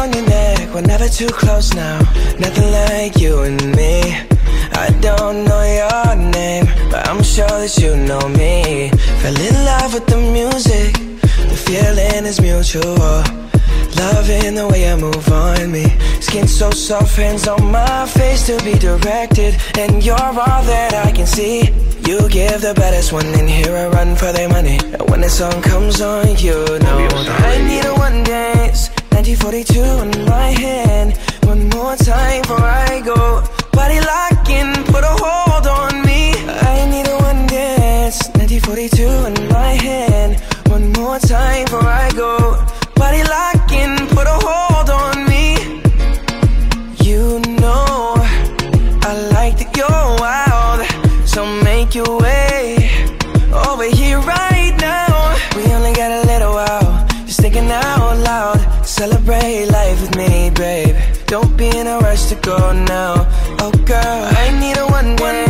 on your neck, we're never too close now. Nothing like you and me. I don't know your name, but I'm sure that you know me. Fell in love with the music, the feeling is mutual. Loving the way you move on me. Skin so soft, hands on my face to be directed. And you're all that I can see. You give the baddest one in here a run for their money. And when the song comes on, you know I need a one dance. 1942 in my hand. One more time before I go. Body locking, put a hold on me. I need a one dance. 1942 in my hand. One more time before I go. Don't be in a rush to go now. Oh, girl, I need a one dance.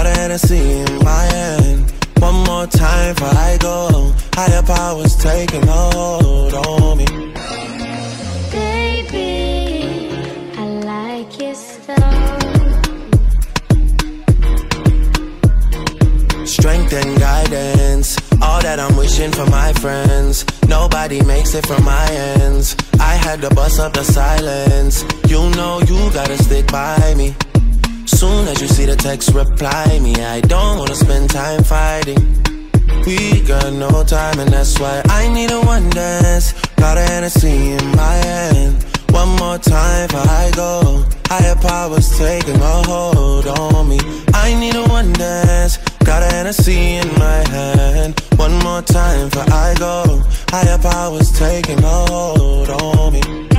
Got a Hennessy in my hand. One more time before I go. Higher powers taking hold on me. Baby, I like so. Strength and guidance, all that I'm wishing for my friends. Nobody makes it from my ends. I had to bust up the silence. You know you gotta stick by me. Soon as you see the text, reply me. I don't wanna spend time fighting. We got no time, and that's why I need a one dance. Got a Hennessy in my hand. One more time before I go. Higher powers taking a hold on me. I need a one dance. Got a Hennessy in my hand. One more time before I go. Higher powers taking a hold on me.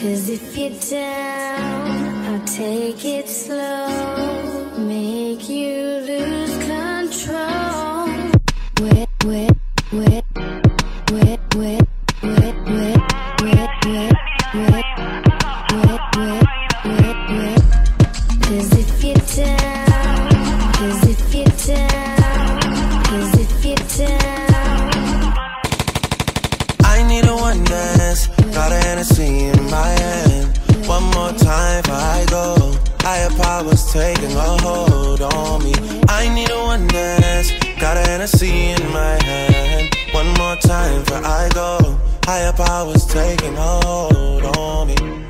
Cause if you're down, I'll take it slow, make you lose control. Where, where, where, where, where, where, where, where, where, where, where, where, Higher powers taking a hold on me. I need a one dance. Got a Hennessy in my hand. One more time before I go. Higher powers taking a hold on me.